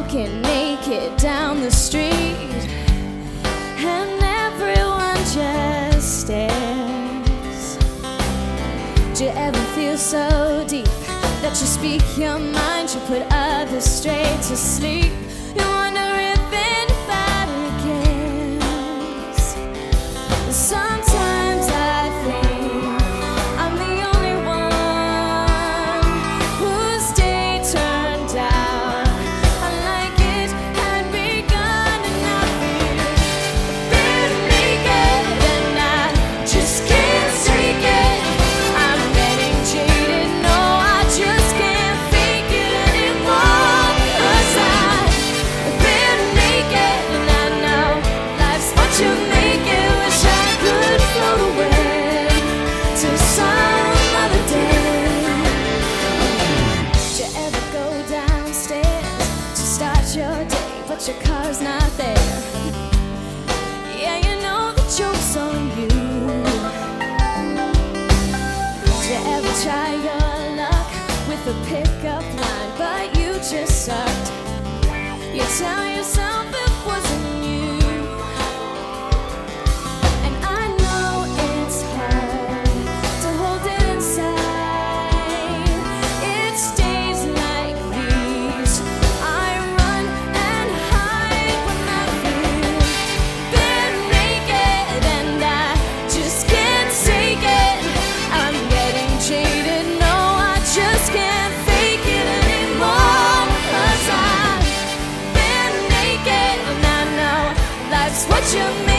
walking naked down the street, and everyone just stares. Do you ever feel so deep that you speak your mind, you put others straight to sleep? but your car's not there. Yeah, you know the joke's on you. Did you ever try your luck with a pickup line, but you just sucked? You tell yourself. what you mean.